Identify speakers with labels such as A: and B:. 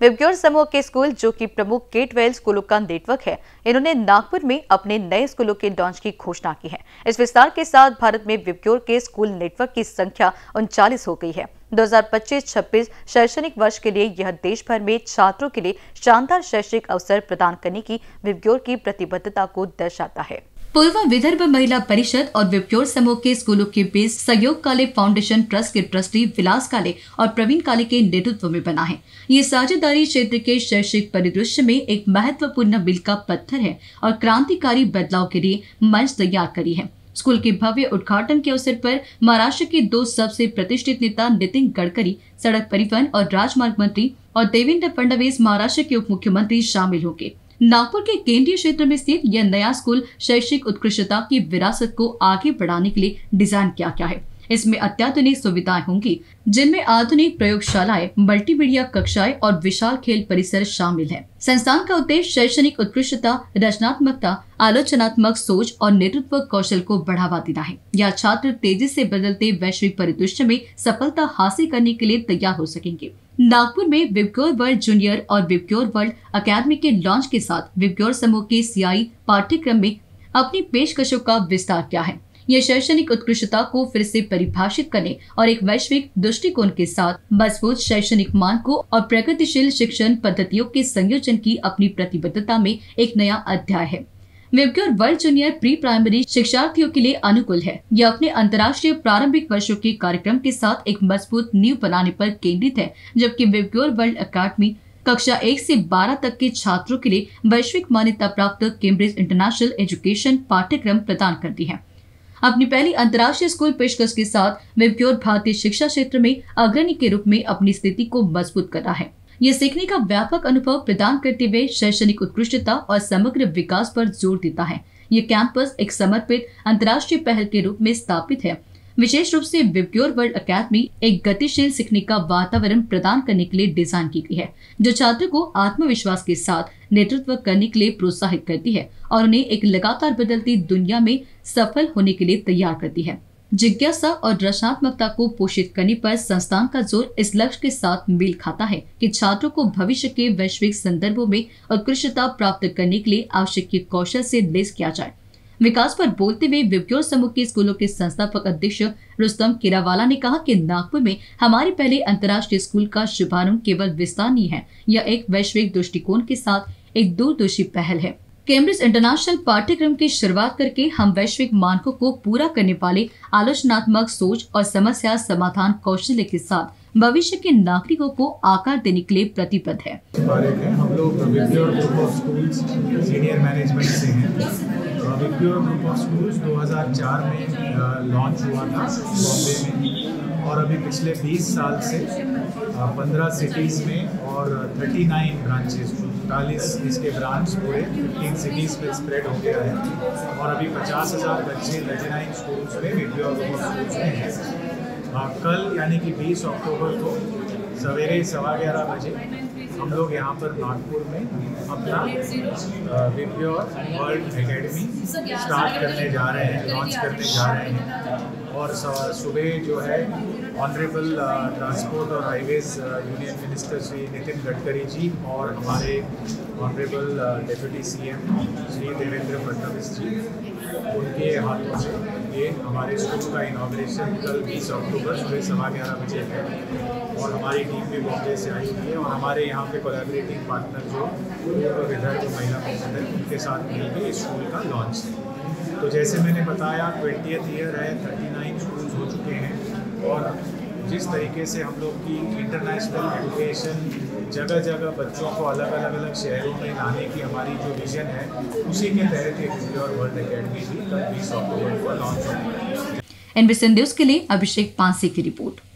A: VIBGYOR समूह के school, जो कि प्रमुख के ट्वेल्व स्कूलों का नेटवर्क है, इन्होंने नागपुर में अपने नए स्कूलों के लॉन्च की घोषणा की है। इस विस्तार के साथ भारत में विबग्योर के स्कूल नेटवर्क की संख्या उनचालीस हो गई है। 2025-26 शैक्षणिक वर्ष के लिए यह देश भर में छात्रों के लिए शानदार शैक्षिक अवसर प्रदान करने की विबग्योर की प्रतिबद्धता को दर्शाता है।
B: पूर्व विदर्भ महिला परिषद और विप्योर समूह के स्कूलों के बीच सहयोग काले फाउंडेशन ट्रस्ट के ट्रस्टी विलास काले और प्रवीण काले के नेतृत्व में बना है। ये साझेदारी क्षेत्र के शैक्षिक परिदृश्य में एक महत्वपूर्ण बिल का पत्थर है और क्रांतिकारी बदलाव के लिए मंच तैयार करी है। स्कूल के भव्य उद्घाटन के अवसर पर महाराष्ट्र के दो सबसे प्रतिष्ठित नेता नितिन गडकरी, सड़क परिवहन और राजमार्ग मंत्री और देवेंद्र फडणवीस महाराष्ट्र के उप मुख्यमंत्री शामिल होंगे। नागपुर के केंद्रीय क्षेत्र में स्थित यह नया स्कूल शैक्षिक उत्कृष्टता की विरासत को आगे बढ़ाने के लिए डिज़ाइन किया गया है। इसमें अत्याधुनिक सुविधाएँ होंगी, जिनमें आधुनिक प्रयोगशालाएँ मल्टीमीडिया कक्षाएँ और विशाल खेल परिसर शामिल है। संस्थान का उद्देश्य शैक्षणिक उत्कृष्टता, रचनात्मकता, आलोचनात्मक सोच और नेतृत्व कौशल को बढ़ावा देना है। यह छात्र तेज़ी से बदलते वैश्विक परिदृश्य में सफलता हासिल करने के लिए तैयार हो सकेंगे। नागपुर में विबक्योर वर्ल्ड जूनियर और विबक्योर वर्ल्ड अकेडमी के लॉन्च के साथ विबक्योर समूह के सीआई पाठ्यक्रम में अपनी पेशकशों का विस्तार किया है। यह शैक्षणिक उत्कृष्टता को फिर से परिभाषित करने और एक वैश्विक दृष्टिकोण के साथ मज़बूत शैक्षणिक मानकों और प्रगतिशील शिक्षण पद्धतियों के संयोजन की अपनी प्रतिबद्धता में एक नया अध्याय है। Vibgyor world junior pre primary शिक्षार्थियों के लिए अनुकूल है। यह अपने अंतर्राष्ट्रीय प्रारंभिक वर्षों के कार्यक्रम के साथ एक मज़बूत नींव बनाने पर केंद्रित है, जबकि वेबक्योर वर्ल्ड अकादमी कक्षा एक से बारह तक के छात्रों के लिए वैश्विक मान्यता प्राप्त केम्ब्रिज इंटरनेशनल एजुकेशन पाठ्यक्रम प्रदान करती है। अपनी पहली अंतर्राष्ट्रीय स्कूल पेशकश के साथ वेबक्योर भारतीय शिक्षा क्षेत्र में अग्रणी के रूप में अपनी स्थिति को मज़बूत कर है। ये सीखने का व्यापक अनुभव प्रदान करते हुए शैक्षणिक उत्कृष्टता और समग्र विकास पर ज़ोर देता है। ये कैंपस एक समर्पित अंतर्राष्ट्रीय पहल के रूप में स्थापित है। विशेष रूप से विप्योर वर्ल्ड अकेडमी एक गतिशील सीखने का वातावरण प्रदान करने के लिए डिज़ाइन की गई है, जो छात्र को आत्मविश्वास के साथ नेतृत्व करने के लिए प्रोत्साहित करती है और उन्हें एक लगातार बदलती दुनिया में सफल होने के लिए तैयार करती है। जिज्ञासा और रचनात्मकता को पोषित करने पर संस्थान का ज़ोर इस लक्ष्य के साथ मेल खाता है कि छात्रों को भविष्य के वैश्विक संदर्भों में उत्कृष्टता प्राप्त करने के लिए आवश्यक कौशल से लेस किया जाए। विकास पर बोलते हुए विप्योर समूह के स्कूलों के संस्थापक अध्यक्ष रुस्तम किरावाला ने कहा कि नागपुर में हमारे पहले अंतर्राष्ट्रीय स्कूल का शुभारंभ केवल विस्तार नहीं है, यह एक वैश्विक दृष्टिकोण के साथ एक दूरदर्शी पहल है। कैम्ब्रिज इंटरनेशनल पाठ्यक्रम की शुरुआत करके हम वैश्विक मानकों को पूरा करने वाले आलोचनात्मक सोच और समस्या समाधान कौशल्य के साथ भविष्य के नागरिकों को आकार देने के लिए प्रतिबद्ध है।
C: हम लोग सीनियर मैनेजमेंट से हैं। ग्रुप ऑफ़ स्कूल्स 2004 में लॉन्च हुआ था बॉम्बे में। और अभी पिछले 20 साल से 15 सिटीज़ में और 39 ब्रांचेस चालीस इसके ब्रांच पूरे फिफ्टीन सिटीज़ में स्प्रेड हो गया है। और अभी पचास हज़ार बच्चे थर्टी स्कूल्स में विद्या स्कूल्स में हैं। कल यानी कि बीस अक्टूबर को सवेरे सवा ग्यारह बजे हम लोग यहाँ पर नागपुर में अपना विप्योर वर्ल्ड एकेडमी स्टार्ट करने जा रहे हैं लॉन्च करने जा रहे हैं। और सुबह जो है ऑनरेबल ट्रांसपोर्ट और highways union minister Shri Nitin Gadkari ji और हमारे honourable deputy CM Shri Devendra Fadnavis ji, उनके हाथों से ये हमारे स्कूल का इनाग्रेशन कल 20 अक्टूबर सुबह सवा ग्यारह बजे है। और हमारी टीम भी बॉम्बे से आई हुई है और हमारे यहाँ पे कोलेबरेटिंग पार्टनर जो विदर्भ महिला परिषद है, उनके साथ मिलकर इस स्कूल का लॉन्च है। तो जैसे मैंने बताया ट्वेंटी ईयर है थर्टी नाइन स्कूल्स हो चुके हैं और जिस तरीके से हम लोग की इंटरनेशनल एजुकेशन जगह जगह बच्चों को अलग अलग अलग शहरों में लाने की हमारी जो विजन है, उसी के तहत ये और वर्ल्ड अकेडमी भी कल बीस अक्टूबर को लॉन्च होगी।
B: एनबीसी न्यूज़ के लिए अभिषेक पांसे की रिपोर्ट।